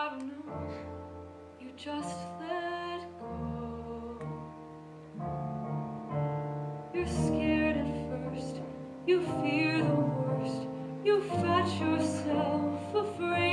You just let go. You're scared at first, you fear the worst. You fat yourself, afraid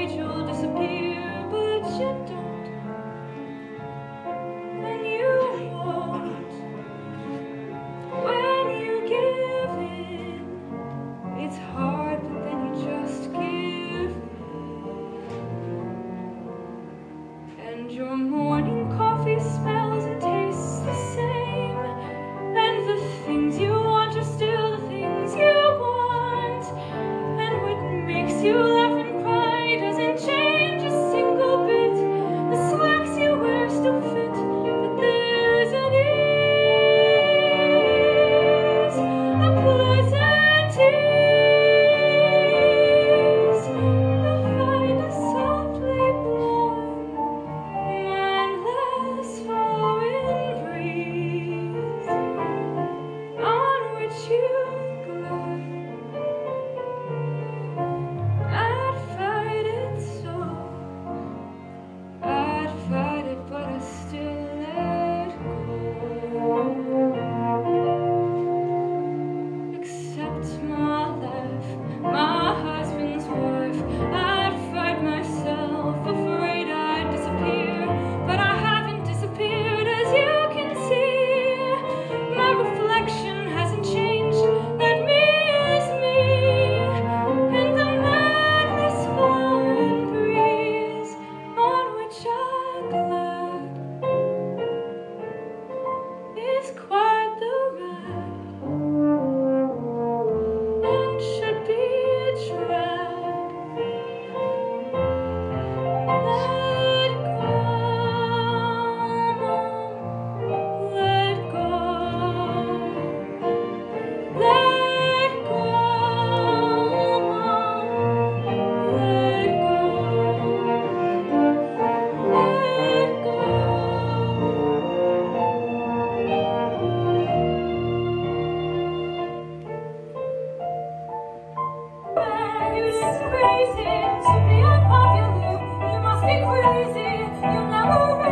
crazy to be unpopular. You must be crazy. You'll never.